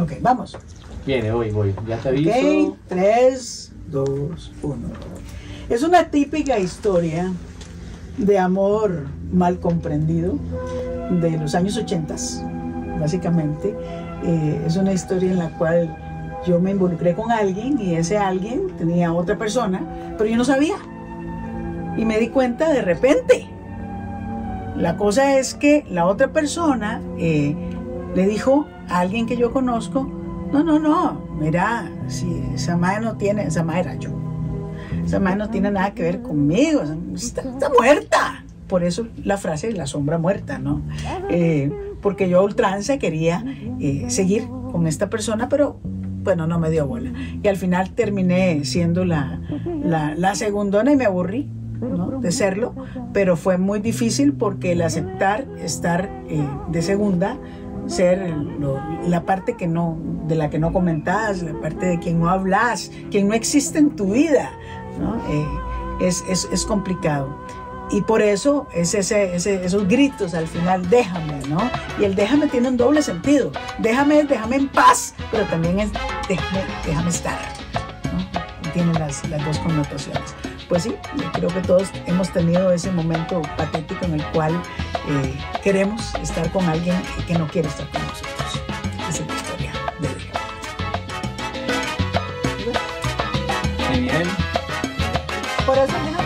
Ok, vamos. Viene, voy, voy. Ya te aviso. Ok, 3, 2, 1. Es una típica historia de amor mal comprendido de los años 80, básicamente. Eh, es una historia en la cual yo me involucré con alguien y ese alguien tenía otra persona, pero yo no sabía. Y me di cuenta de repente. La cosa es que la otra persona eh, le dijo a alguien que yo conozco, no, no, no, mira, si esa madre no tiene, esa madre era yo. Esa madre no tiene nada que ver conmigo, está, está muerta. Por eso la frase la sombra muerta, ¿no? Eh, porque yo a ultranza quería eh, seguir con esta persona, pero bueno, no me dio bola. Y al final terminé siendo la, la, la segundona y me aburrí ¿no? de serlo, pero fue muy difícil porque el aceptar estar eh, de segunda, ser la parte que no, de la que no comentas, la parte de quien no hablas, quien no existe en tu vida, ¿no? Eh, es, es, es complicado. Y por eso es ese, ese- esos gritos al final, déjame, ¿no? Y el déjame tiene un doble sentido. Déjame, déjame en paz, pero también es déjame, déjame estar. ¿no? Tiene las, las dos connotaciones. Pues sí, creo que todos hemos tenido ese momento patético en el cual eh, queremos estar con alguien que no quiere estar con nosotros. Esa es la historia de Déjame. Genial. Por eso